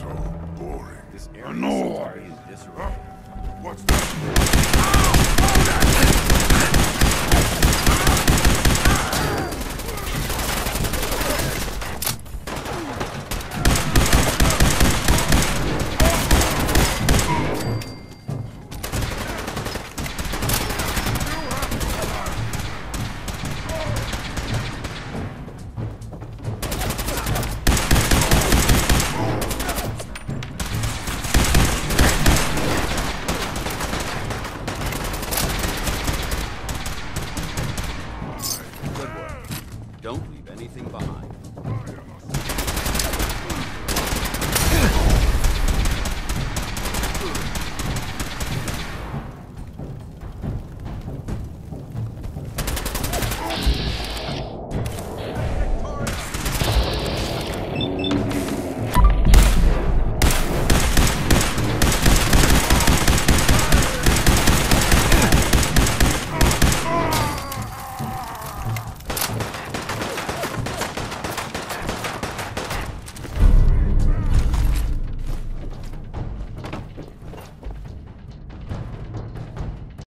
so boring. This area no. What's that? Don't leave anything behind.